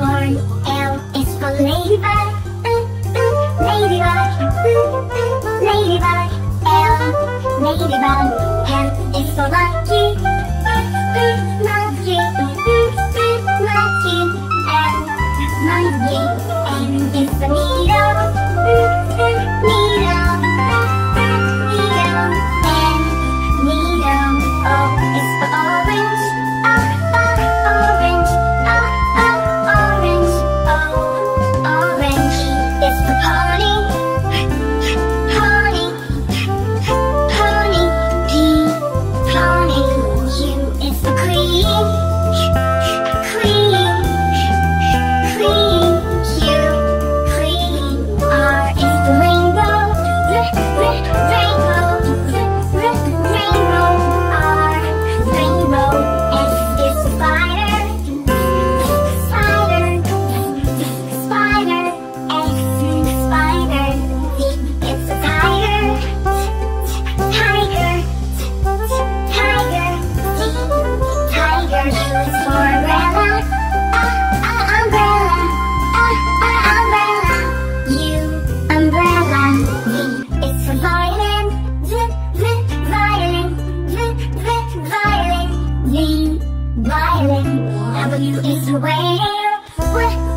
one. L is for ladybug. Ladybug. Ladybug. L, ladybug. M is for love. W is where, where